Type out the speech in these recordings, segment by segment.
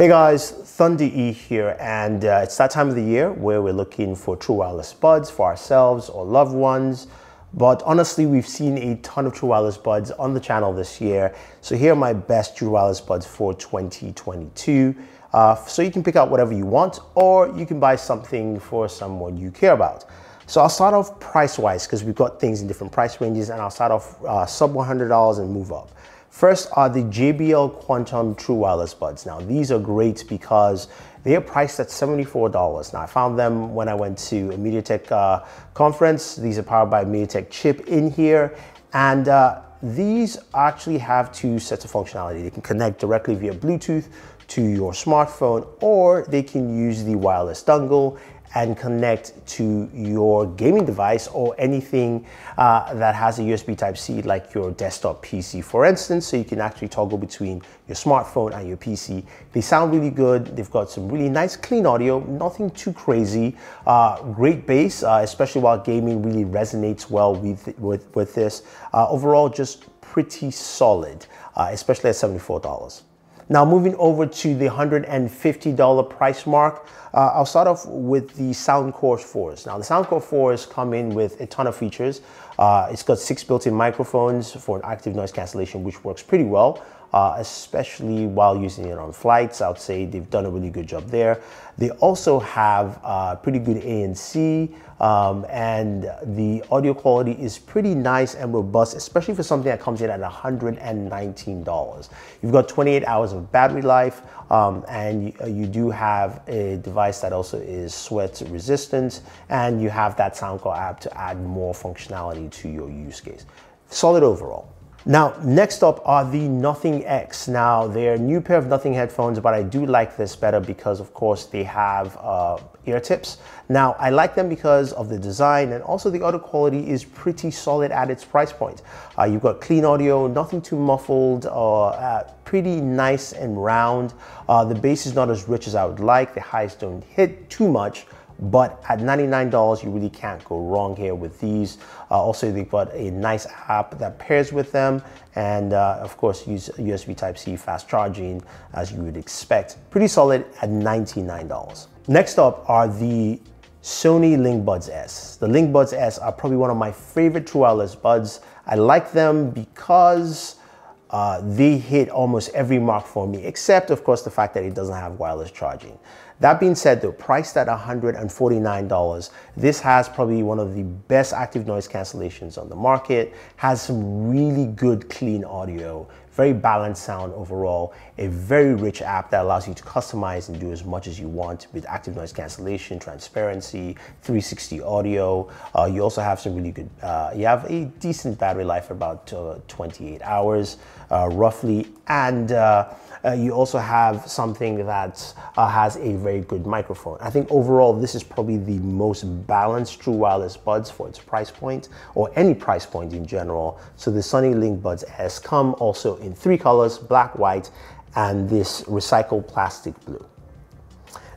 Hey guys, Thunder E here, and uh, it's that time of the year where we're looking for true wireless buds for ourselves or loved ones. But honestly, we've seen a ton of true wireless buds on the channel this year. So here are my best true wireless buds for 2022. Uh, so you can pick out whatever you want, or you can buy something for someone you care about. So I'll start off price-wise because we've got things in different price ranges, and I'll start off uh, sub $100 and move up. First are the JBL Quantum True Wireless Buds. Now, these are great because they are priced at $74. Now, I found them when I went to a MediaTek uh, conference. These are powered by a MediaTek chip in here. And uh, these actually have two sets of functionality. They can connect directly via Bluetooth to your smartphone, or they can use the wireless dongle and connect to your gaming device or anything uh, that has a USB Type-C like your desktop PC for instance so you can actually toggle between your smartphone and your PC. They sound really good. They've got some really nice clean audio, nothing too crazy. Uh, great bass, uh, especially while gaming really resonates well with, with, with this. Uh, overall just pretty solid, uh, especially at $74. Now moving over to the $150 price mark, uh, I'll start off with the Soundcore 4s. Now the Soundcore 4s come in with a ton of features. Uh, it's got six built-in microphones for an active noise cancellation, which works pretty well uh, especially while using it on flights. I would say they've done a really good job there. They also have uh, pretty good ANC um, and the audio quality is pretty nice and robust, especially for something that comes in at $119. You've got 28 hours of battery life um, and you, uh, you, do have a device that also is sweat resistant and you have that Soundcore app to add more functionality to your use case. Solid overall. Now, next up are the Nothing X. Now, they're a new pair of Nothing headphones, but I do like this better because, of course, they have uh, ear tips. Now, I like them because of the design and also the audio quality is pretty solid at its price point. Uh, you've got clean audio, nothing too muffled, or uh, pretty nice and round. Uh, the bass is not as rich as I would like. The highs don't hit too much, but at $99, you really can't go wrong here with these. Uh, also, they've got a nice app that pairs with them. And uh, of course, use USB Type-C fast charging as you would expect. Pretty solid at $99. Next up are the Sony LinkBuds S. The LinkBuds S are probably one of my favorite true wireless buds. I like them because uh, they hit almost every mark for me, except of course the fact that it doesn't have wireless charging. That being said though, priced at $149, this has probably one of the best active noise cancellations on the market, has some really good clean audio, very balanced sound overall, a very rich app that allows you to customize and do as much as you want with active noise cancellation, transparency, 360 audio. Uh, you also have some really good, uh, you have a decent battery life, about uh, 28 hours uh, roughly, and uh, uh, you also have something that has a very good microphone. I think overall, this is probably the most balanced true wireless buds for its price point or any price point in general. So the Sony Link Buds S come also in three colors, black, white, and this recycled plastic blue.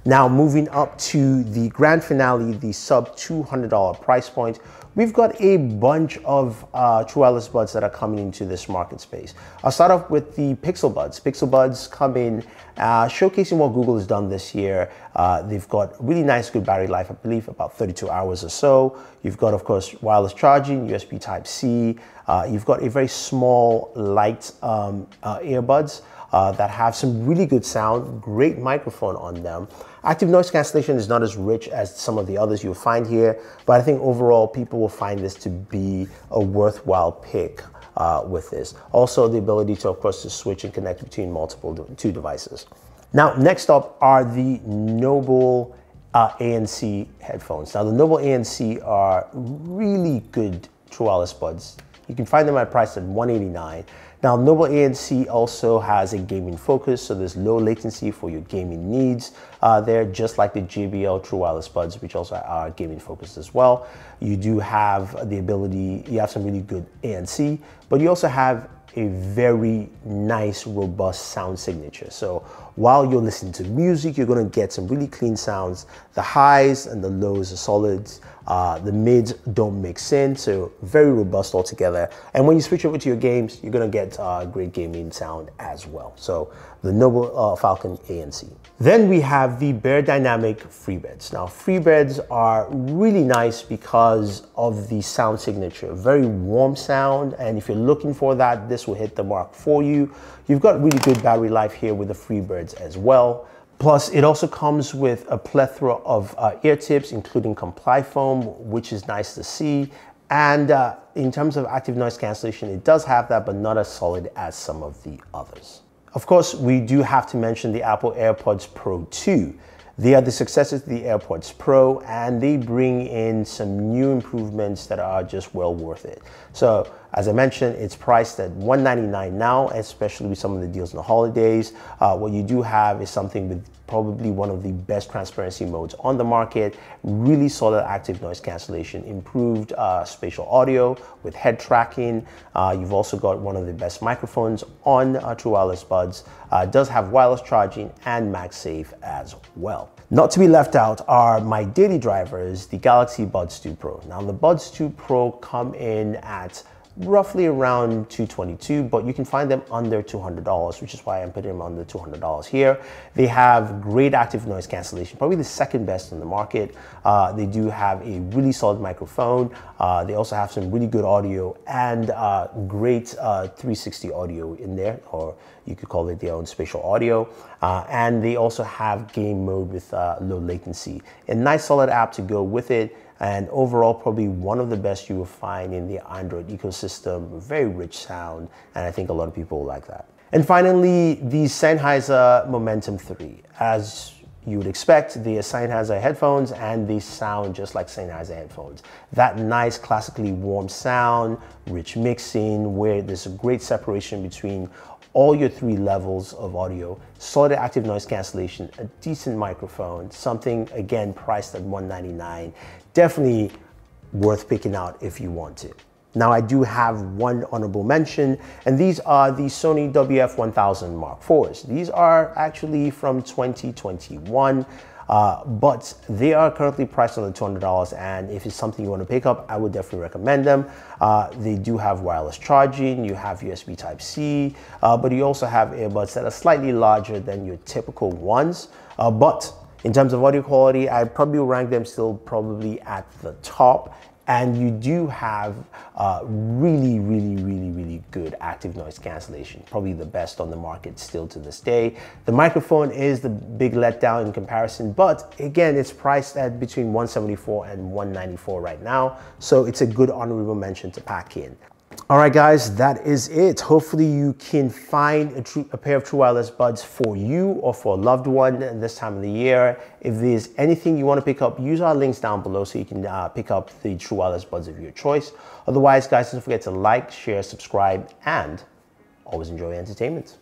Now moving up to the grand finale, the sub $200 price point, we've got a bunch of uh, true wireless buds that are coming into this market space. I'll start off with the Pixel Buds. Pixel Buds come in uh, showcasing what Google has done this year. Uh, they've got really nice, good battery life, I believe about 32 hours or so. You've got, of course, wireless charging, USB Type-C. Uh, you've got a very small, light um, uh, earbuds uh, that have some really good sound, great microphone on them. Active noise cancellation is not as rich as some of the others you'll find here, but I think overall people will find this to be a worthwhile pick uh, with this. Also the ability to, of course, to switch and connect between multiple two devices. Now, next up are the Noble uh, ANC headphones. Now, the Noble ANC are really good true wireless buds. You can find them at a price at 189 now, Noble ANC also has a gaming focus, so there's low latency for your gaming needs. Uh, they're just like the JBL True Wireless Buds, which also are gaming focused as well. You do have the ability, you have some really good ANC, but you also have a very nice, robust sound signature. So while you're listening to music, you're gonna get some really clean sounds. The highs and the lows are solids. Uh, the mids don't mix in, so very robust altogether. And when you switch over to your games, you're gonna get uh, great gaming sound as well. So the Noble uh, Falcon ANC. Then we have the BeyerDynamic FreeBeds. Now Free Byrds are really nice because of the sound signature, very warm sound. And if you're looking for that, this will hit the mark for you. You've got really good battery life here with the Free Byrds as well. Plus, it also comes with a plethora of uh, ear tips, including comply foam, which is nice to see. And uh, in terms of active noise cancellation, it does have that, but not as solid as some of the others. Of course, we do have to mention the Apple AirPods Pro 2. They are the successors to the AirPods Pro and they bring in some new improvements that are just well worth it. So as I mentioned, it's priced at 199 now, especially with some of the deals in the holidays. Uh, what you do have is something with probably one of the best transparency modes on the market, really solid active noise cancellation, improved uh, spatial audio with head tracking. Uh, you've also got one of the best microphones on uh, True Wireless Buds. Uh, does have wireless charging and MagSafe as well. Not to be left out are my daily drivers, the Galaxy Buds 2 Pro. Now the Buds 2 Pro come in at roughly around 222 but you can find them under $200 which is why I'm putting them under $200 here. They have great active noise cancellation probably the second best on the market. Uh, they do have a really solid microphone. Uh, they also have some really good audio and uh, great uh, 360 audio in there or you could call it their own spatial audio. Uh, and they also have game mode with uh, low latency. A nice solid app to go with it and overall probably one of the best you will find in the Android ecosystem, very rich sound, and I think a lot of people like that. And finally, the Sennheiser Momentum 3. As you would expect, the Sennheiser headphones and they sound just like Sennheiser headphones. That nice classically warm sound, rich mixing, where there's a great separation between all your three levels of audio, solid active noise cancellation, a decent microphone, something again priced at 199 definitely worth picking out if you want to. Now I do have one honorable mention, and these are the Sony WF-1000 Mark IVs. These are actually from 2021, uh, but they are currently priced under $200, and if it's something you want to pick up, I would definitely recommend them. Uh, they do have wireless charging, you have USB Type-C, uh, but you also have earbuds that are slightly larger than your typical ones, uh, but in terms of audio quality, I probably rank them still probably at the top. And you do have uh, really, really, really, really good active noise cancellation. Probably the best on the market still to this day. The microphone is the big letdown in comparison, but again, it's priced at between 174 and 194 right now. So it's a good honorable mention to pack in. All right, guys, that is it. Hopefully you can find a, true, a, pair of true wireless buds for you or for a loved one this time of the year. If there's anything you want to pick up, use our links down below so you can uh, pick up the true wireless buds of your choice. Otherwise, guys, don't forget to like, share, subscribe, and always enjoy entertainment.